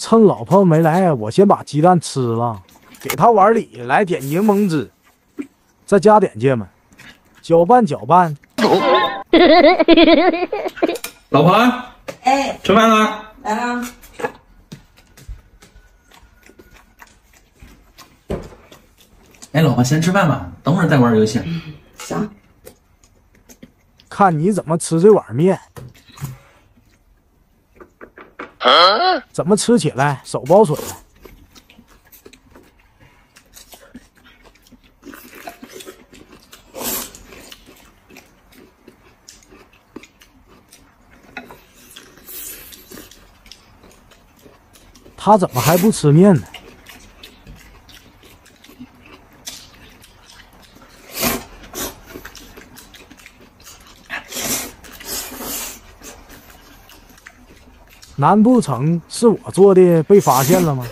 趁老婆没来，我先把鸡蛋吃了，给她碗里来点柠檬汁，再加点芥末，搅拌搅拌。老婆，哎，吃饭了。来了。哎，老婆，先吃饭吧，等会儿再玩游戏。行，看你怎么吃这碗面，怎么吃起来手包水。他怎么还不吃面呢？难不成是我做的被发现了吗？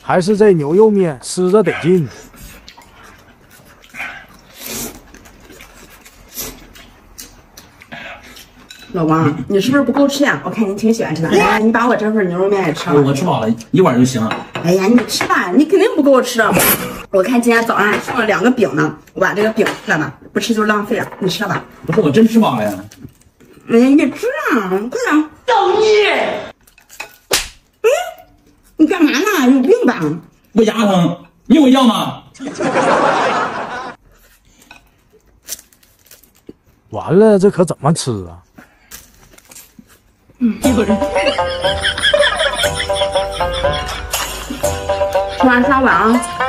还是这牛肉面吃着得劲。老王，你是不是不够吃呀？我看你挺喜欢吃的。来，你把我这份牛肉面也吃了。我吃饱了，一碗就行。哎呀，你吃吧，你肯定不够吃。我看今天早上还剩了两个饼呢，我把这个饼吃了吧，不吃就浪费了。你吃了吧。不是，我真吃饱了呀。哎呀，你吃啊，快点。造孽！嗯，你干嘛呢？有病吧？我牙疼，你有药吗？完了，这可怎么吃啊？嗯，一个人。吃完刷碗啊。